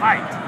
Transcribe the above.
fight.